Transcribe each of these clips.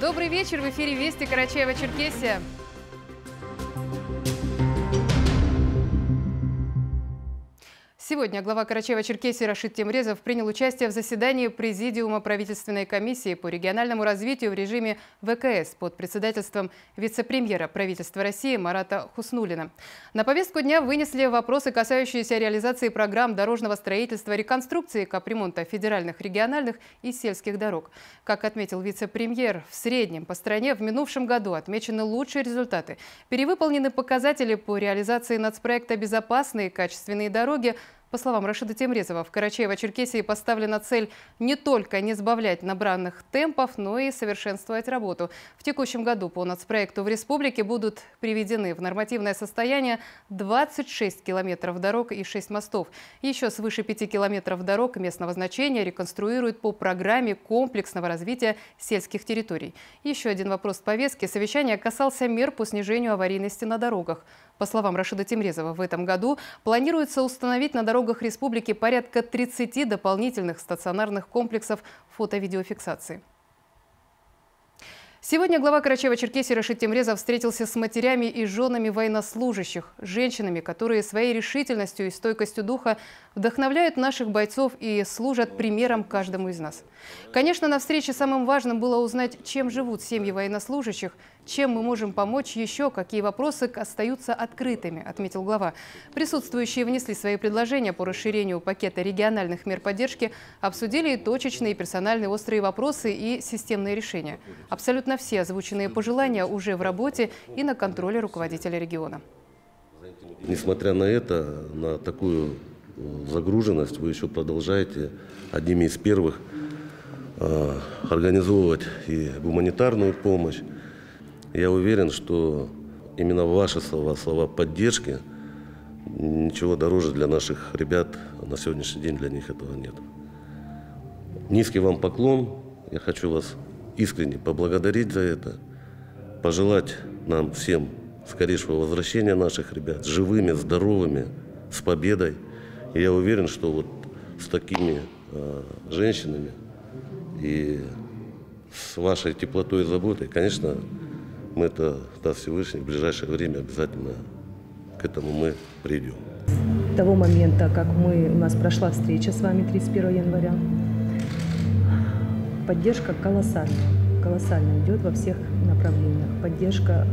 Добрый вечер. В эфире Вести Карачаева-Черкесия. Сегодня глава Карачаева-Черкесии Рашид Темрезов принял участие в заседании Президиума правительственной комиссии по региональному развитию в режиме ВКС под председательством вице-премьера правительства России Марата Хуснулина. На повестку дня вынесли вопросы, касающиеся реализации программ дорожного строительства, реконструкции, капремонта федеральных, региональных и сельских дорог. Как отметил вице-премьер, в среднем по стране в минувшем году отмечены лучшие результаты. Перевыполнены показатели по реализации нацпроекта «Безопасные и качественные дороги», по словам Рашида Темрезова, в Карачаево-Черкесии поставлена цель не только не сбавлять набранных темпов, но и совершенствовать работу. В текущем году по нацпроекту в республике будут приведены в нормативное состояние 26 километров дорог и 6 мостов. Еще свыше 5 километров дорог местного значения реконструируют по программе комплексного развития сельских территорий. Еще один вопрос в повестке. Совещание касался мер по снижению аварийности на дорогах. По словам Рашида Темрезова, в этом году планируется установить на дорогах республики порядка 30 дополнительных стационарных комплексов фото-видеофиксации. Сегодня глава Карачаева-Черкесии Рашид Темрезов встретился с матерями и женами военнослужащих, женщинами, которые своей решительностью и стойкостью духа вдохновляют наших бойцов и служат примером каждому из нас. Конечно, на встрече самым важным было узнать, чем живут семьи военнослужащих, чем мы можем помочь еще, какие вопросы остаются открытыми, отметил глава. Присутствующие внесли свои предложения по расширению пакета региональных мер поддержки, обсудили точечные, персональные острые вопросы и системные решения. Абсолютно все озвученные пожелания уже в работе и на контроле руководителя региона. Несмотря на это, на такую загруженность, вы еще продолжаете одними из первых э, организовывать и гуманитарную помощь, я уверен, что именно ваши слова, слова поддержки, ничего дороже для наших ребят на сегодняшний день для них этого нет. Низкий вам поклон. Я хочу вас искренне поблагодарить за это, пожелать нам всем скорейшего возвращения наших ребят, живыми, здоровыми, с победой. И я уверен, что вот с такими э, женщинами и с вашей теплотой и заботой, конечно, мы это, даст Всевышний, в ближайшее время обязательно к этому мы придем. Того момента, как мы, у нас прошла встреча с вами 31 января, поддержка колоссальная, колоссально идет во всех направлениях. Поддержка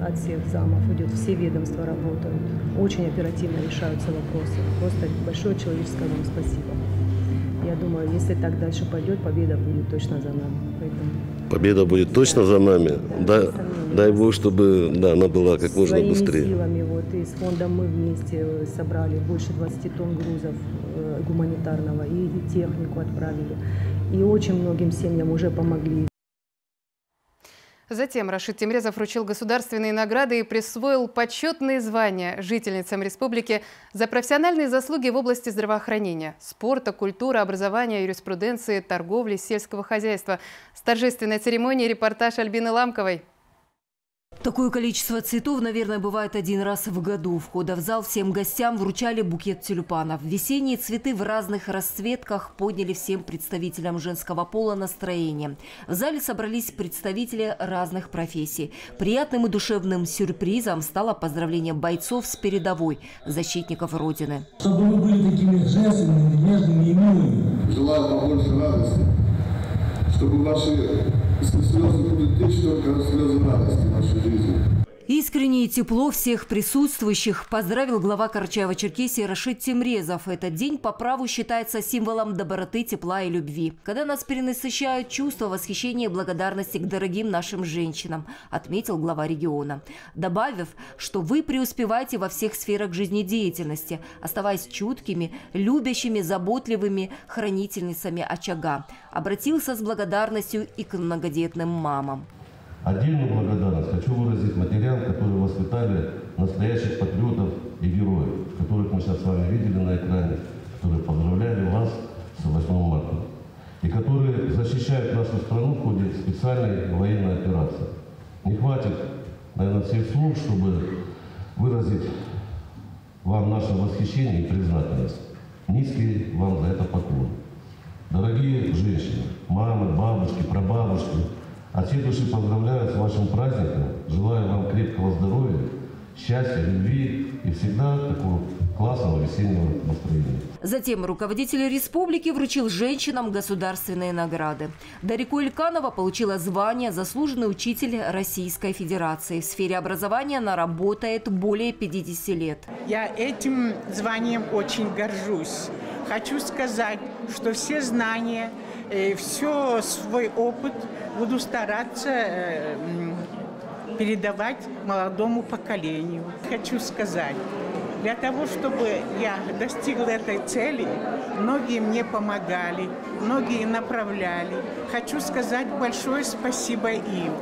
от всех замов идет, все ведомства работают, очень оперативно решаются вопросы. Просто большое человеческое вам спасибо. Я думаю, если так дальше пойдет, победа будет точно за нами. Поэтому... Победа будет точно за нами. Да, дай Бог, чтобы да, она была как можно Своими быстрее. силами вот, и с фондом мы вместе собрали больше 20 тонн грузов э, гуманитарного и, и технику отправили. И очень многим семьям уже помогли. Затем Рашид Темрезов вручил государственные награды и присвоил почетные звания жительницам республики за профессиональные заслуги в области здравоохранения, спорта, культуры, образования, юриспруденции, торговли, сельского хозяйства. С торжественной церемонии репортаж Альбины Ламковой. Такое количество цветов, наверное, бывает один раз в году. Входа в зал всем гостям вручали букет тюльпанов. Весенние цветы в разных расцветках подняли всем представителям женского пола настроение. В зале собрались представители разных профессий. Приятным и душевным сюрпризом стало поздравление бойцов с передовой, защитников Родины. Чтобы вы были такими женственными, нежными и милыми. Желаю вам больше радости, чтобы ваши слезы будут течь только слезы радости в нашей жизни. Искренне и тепло всех присутствующих поздравил глава Карачаева-Черкесии Рашид Темрезов. Этот день по праву считается символом доброты, тепла и любви. Когда нас перенасыщают чувства восхищения и благодарности к дорогим нашим женщинам, отметил глава региона. Добавив, что вы преуспеваете во всех сферах жизнедеятельности, оставаясь чуткими, любящими, заботливыми хранительницами очага. Обратился с благодарностью и к многодетным мамам. Отдельную благодарность хочу выразить матерям, которые воспитали настоящих патриотов и героев, которых мы сейчас с вами видели на экране, которые поздравляли вас с 8 марта, и которые защищают нашу страну в ходе специальной военной операции. Не хватит, наверное, всех слов, чтобы выразить вам наше восхищение и признательность. Низкий вам за это поклон. Дорогие женщины, мамы, бабушки, прабабушки, От всей души поздравляю с вашим праздником. Желаю вам крепкого здоровья, счастья, любви и всегда такого классного весеннего настроения. Затем руководитель республики вручил женщинам государственные награды. Дарико Ильканова получила звание «Заслуженный учитель Российской Федерации». В сфере образования она работает более 50 лет. Я этим званием очень горжусь. Хочу сказать, что все знания, э, все свой опыт буду стараться э, передавать молодому поколению. Хочу сказать, для того, чтобы я достигла этой цели, многие мне помогали, многие направляли. Хочу сказать большое спасибо им.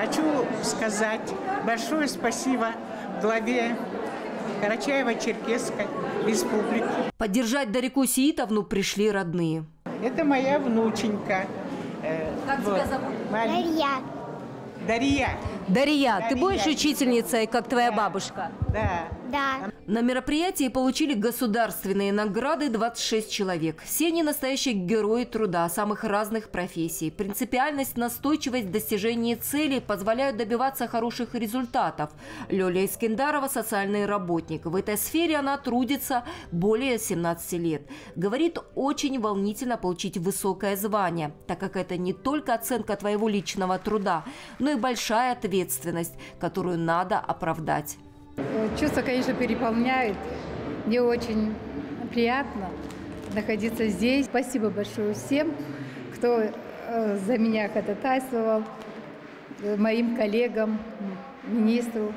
Хочу сказать большое спасибо главе Карачаево-Черкесской республики. Поддержать Дарику Сиитовну пришли родные. Это моя внученька. Как вот. тебя зовут? Дарья. Дарья. Дарья, ты будешь учительницей, как твоя бабушка? Да. Да. На мероприятии получили государственные награды 26 человек. Все они настоящие герои труда самых разных профессий. Принципиальность, настойчивость в достижении целей позволяют добиваться хороших результатов. Лёля Искендарова – социальный работник. В этой сфере она трудится более 17 лет. Говорит, очень волнительно получить высокое звание, так как это не только оценка твоего личного труда, но и большая ответственность, которую надо оправдать. Чувство, конечно, переполняет. Мне очень приятно находиться здесь. Спасибо большое всем, кто э, за меня ходатайствовал, э, моим коллегам, министру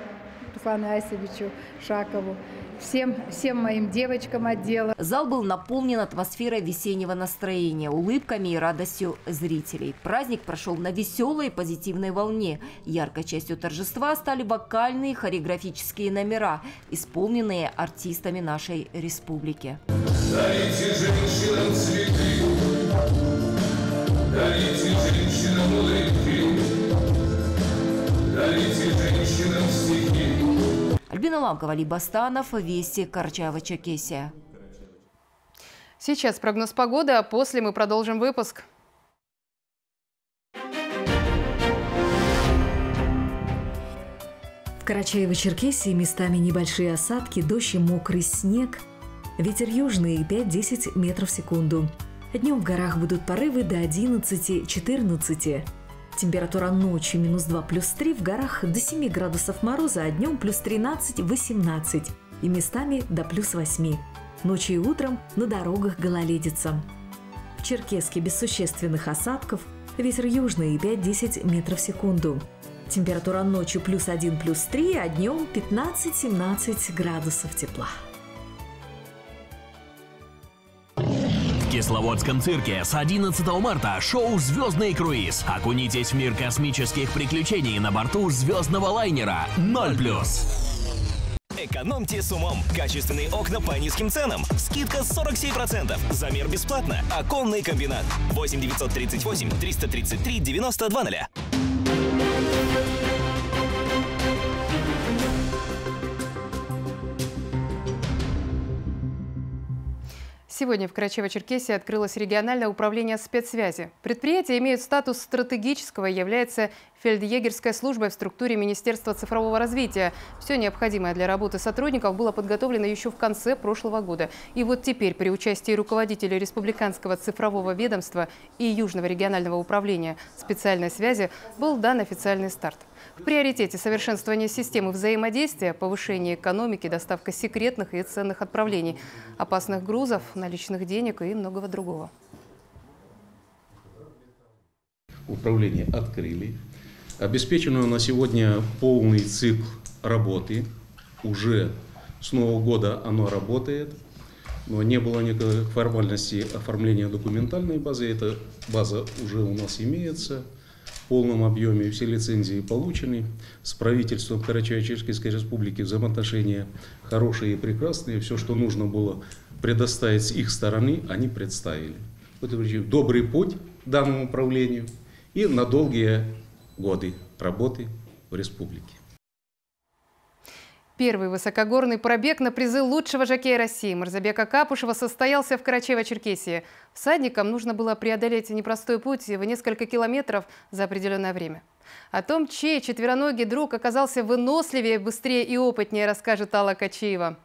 Руслану Айсовичу Шакову всем, всем моим девочкам отдела. Зал был наполнен атмосферой весеннего настроения, улыбками и радостью зрителей. Праздник прошел на веселой и позитивной волне. Яркой частью торжества стали вокальные хореографические номера, исполненные артистами нашей республики. Дарите женщинам цветы, дарите женщинам улыбки, дарите женщинам стихи. Альбина Ламкова, Либастанов, Вести, Карачаево-Черкесия. Сейчас прогноз погоды, а после мы продолжим выпуск. В Карачаево-Черкесии местами небольшие осадки, дождь и мокрый снег. Ветер южный 5-10 метров в секунду. Днем в горах будут порывы до 11-14 Температура ночью минус 2 плюс 3, в горах до 7 градусов мороза, а днем плюс 13-18 и местами до плюс 8. Ночью и утром на дорогах гололедица. В Черкеске без существенных осадков, ветер южный 5-10 метров в секунду. Температура ночью плюс 1 плюс 3, а днем 15-17 градусов тепла. Кисловодском цирке с 11 марта шоу «Звездный круиз». Окунитесь в мир космических приключений на борту звездного лайнера «0+.» Экономьте с умом. Качественные окна по низким ценам. Скидка 47%. Замер бесплатно. Оконный комбинат. 8 938 333 92 0. Сегодня в Карачево-Черкесии открылось региональное управление спецсвязи. Предприятие имеет статус стратегического и является фельдъегерской службой в структуре Министерства цифрового развития. Все необходимое для работы сотрудников было подготовлено еще в конце прошлого года. И вот теперь при участии руководителей Республиканского цифрового ведомства и Южного регионального управления специальной связи был дан официальный старт. В приоритете совершенствование системы взаимодействия, повышение экономики, доставка секретных и ценных отправлений, опасных грузов, наличных денег и многого другого. Управление открыли. Обеспечено на сегодня полный цикл работы. Уже с Нового года оно работает. Но не было никакой формальности оформления документальной базы. Эта база уже у нас имеется полном объеме, все лицензии получены. С правительством Карачаево-Черкесской республики взаимоотношения хорошие и прекрасные. Все, что нужно было предоставить с их стороны, они представили. Это добрый путь данному управлению и на долгие годы работы в республике. Первый высокогорный пробег на призы лучшего жокея России Марзабека Капушева состоялся в Карачаево-Черкесии. Всадникам нужно было преодолеть непростой путь в несколько километров за определенное время. О том, чей четвероногий друг оказался выносливее, быстрее и опытнее, расскажет Алла Качиева.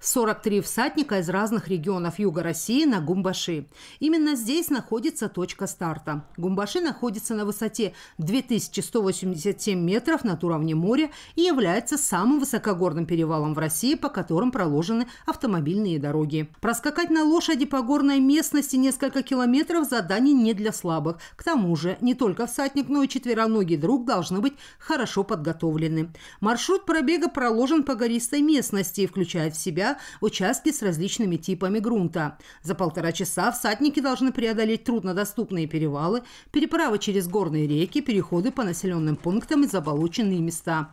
43 всадника из разных регионов юга России на Гумбаши. Именно здесь находится точка старта. Гумбаши находится на высоте 2187 метров над уровнем моря и является самым высокогорным перевалом в России, по которым проложены автомобильные дороги. Проскакать на лошади по горной местности несколько километров задание не для слабых. К тому же не только всадник, но и четвероногий друг должны быть хорошо подготовлены. Маршрут пробега проложен по гористой местности и включает в себя участки с различными типами грунта. За полтора часа всадники должны преодолеть труднодоступные перевалы, переправы через горные реки, переходы по населенным пунктам и заболоченные места.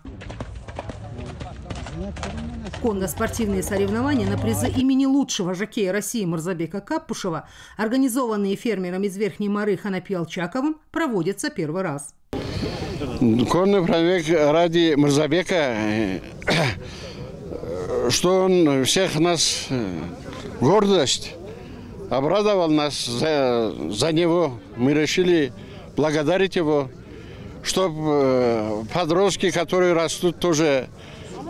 Конно-спортивные соревнования на призы имени лучшего жокея России Марзабека Капушева, организованные фермером из Верхней Мары Ханапи Алчаковым, проводятся первый раз. Конный пробег ради Марзабека э, что он всех нас э, гордость обрадовал нас за, за него. Мы решили благодарить его, чтобы э, подростки, которые растут, тоже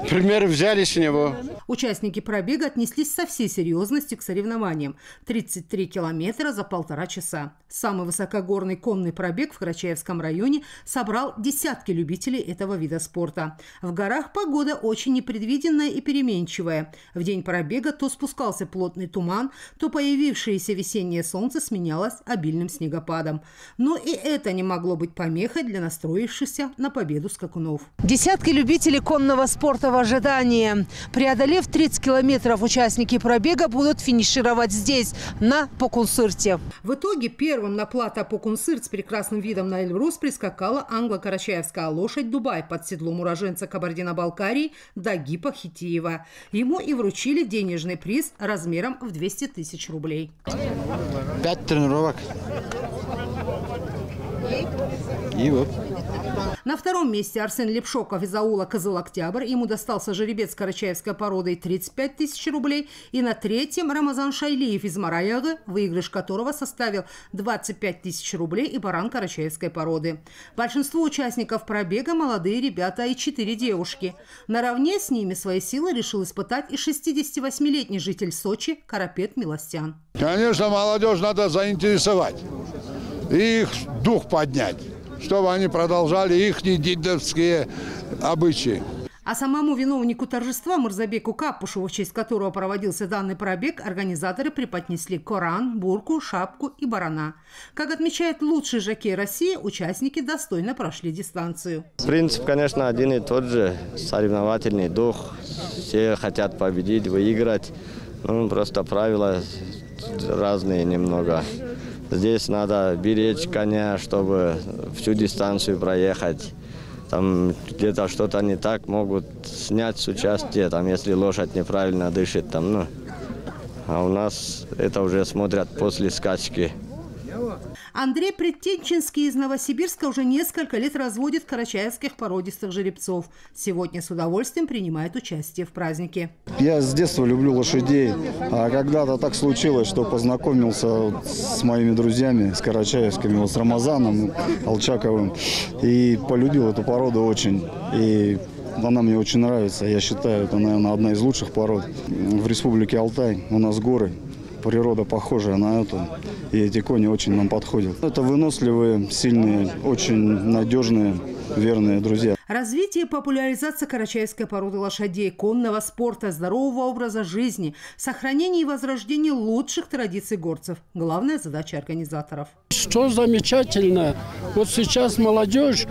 пример взяли с него. Участники пробега отнеслись со всей серьезностью к соревнованиям. 33 километра за полтора часа. Самый высокогорный конный пробег в Карачаевском районе собрал десятки любителей этого вида спорта. В горах погода очень непредвиденная и переменчивая. В день пробега то спускался плотный туман, то появившееся весеннее солнце сменялось обильным снегопадом. Но и это не могло быть помехой для настроившихся на победу скакунов. Десятки любителей конного спорта в ожидании. Преодолев Преодолев 30 километров, участники пробега будут финишировать здесь, на Покунсырте. В итоге первым на плато Покунсырт с прекрасным видом на Эльбрус прискакала англо-карачаевская лошадь Дубай под седлом уроженца Кабардино-Балкарии Дагипа Хитиева. Ему и вручили денежный приз размером в 200 тысяч рублей. Пять тренировок. И вот. На втором месте Арсен Лепшоков из аула Кызыл-Октябрь. Ему достался жеребец карачаевской породы 35 тысяч рублей. И на третьем Рамазан Шайлиев из Мараягы, выигрыш которого составил 25 тысяч рублей и баран карачаевской породы. Большинство участников пробега – молодые ребята и четыре девушки. Наравне с ними свои силы решил испытать и 68-летний житель Сочи Карапет Милостян. Конечно, молодежь надо заинтересовать и их дух поднять чтобы они продолжали их дедовские обычаи. А самому виновнику торжества Мурзабеку Капушеву, в честь которого проводился данный пробег, организаторы преподнесли Коран, бурку, шапку и барана. Как отмечает лучший жокей России, участники достойно прошли дистанцию. Принцип, конечно, один и тот же. Соревновательный дух. Все хотят победить, выиграть. Ну, просто правила разные немного. Здесь надо беречь коня, чтобы всю дистанцию проехать. Там где-то что-то не так, могут снять с участия, там, если лошадь неправильно дышит. Там, ну. А у нас это уже смотрят после скачки. Андрей Предтенчинский из Новосибирска уже несколько лет разводит карачаевских породистых жеребцов. Сегодня с удовольствием принимает участие в празднике. Я с детства люблю лошадей. А когда-то так случилось, что познакомился с моими друзьями, с карачаевскими, с Рамазаном Алчаковым. И полюбил эту породу очень. И она мне очень нравится. Я считаю, это, наверное, одна из лучших пород в республике Алтай. У нас горы природа похожая на эту, и эти кони очень нам подходят. Это выносливые, сильные, очень надежные, верные друзья. Развитие и популяризация карачаевской породы лошадей, конного спорта, здорового образа жизни, сохранение и возрождение лучших традиций горцев – главная задача организаторов. Что замечательно, вот сейчас молодежь,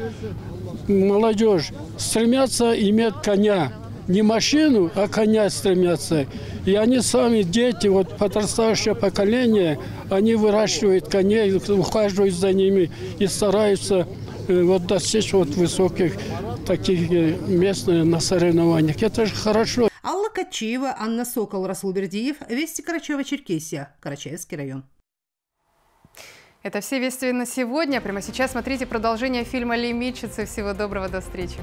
молодежь стремятся иметь коня – не машину, а коня стремятся. И они сами, дети, вот подрастающее поколение, они выращивают коней, ухаживают за ними и стараются э, вот достичь вот высоких таких э, мест на соревнованиях. Это же хорошо. Алла Качиева, Анна Сокол, Расул Бердиев, Вести Карачаева-Черкесия, Карачаевский район. Это все вести на сегодня. Прямо сейчас смотрите продолжение фильма «Лимитчицы». Всего доброго, до встречи.